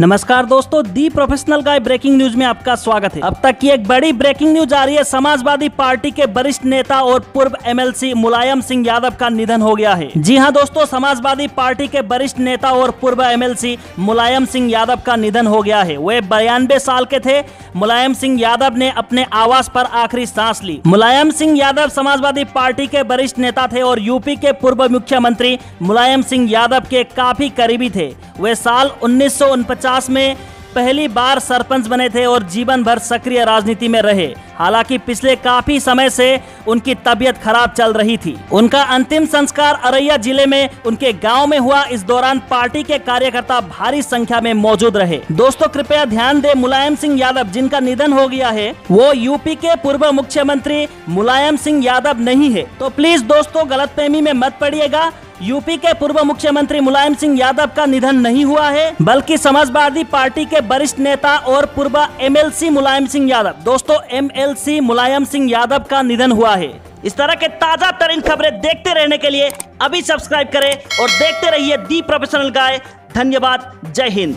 नमस्कार दोस्तों, the professional guy breaking news में आपका स्वागत है। अब तक की एक बड़ी ब्रेकिंग न्यूज़ आ रही है। समाजवादी पार्टी के वरिष्ठ नेता और पूर्व एमएलसी मुलायम सिंह यादव का निधन हो गया है। जी हाँ दोस्तों, समाजवादी पार्टी के वरिष्ठ नेता और पूर्व एमएलसी मुलायम सिंह यादव का निधन हो गया है। वे बयानबे साल के थे। मुलायम सिंह यादव ने अपने आवास पर आखिरी सांस ली। मुलायम सिंह यादव समाजवादी पार्टी के वरिष्ठ नेता थे और यूपी के पूर्व मुख्यमंत्री मुलायम सिंह यादव के काफ़ी करीबी थे। वे साल उन्नीस में पहली बार सरपंच बने थे और जीवन भर सक्रिय राजनीति में रहे। हालाँकि पिछले काफ़ी समय से उनकी तबीयत खराब चल रही थी। उनका अंतिम संस्कार अरैया ज़िले में उनके गाँव में हुआ। इस दौरान पार्टी के कार्यकर्ता भारी संख्या में मौजूद रहे। दोस्तों, कृपया ध्यान दें, मुलायम सिंह यादव जिनका निधन हो गया है, वो यूपी के पूर्व मुख्यमंत्री मुलायम सिंह यादव नहीं है। तो प्लीज़ दोस्तों, गलतफहमी में मत पड़िएगा। यूपी के पूर्व मुख्यमंत्री मुलायम सिंह यादव का निधन नहीं हुआ है, बल्कि समाजवादी पार्टी के वरिष्ठ नेता और पूर्व एमएलसी मुलायम सिंह यादव। दोस्तों, एमएलसी मुलायम सिंह यादव का निधन हुआ है। इस तरह के ताज़ा तरीन खबरें देखते रहने के लिए अभी सब्सक्राइब करें और देखते रहिए दी प्रोफेशनल गाय। धन्यवाद, जय हिंद।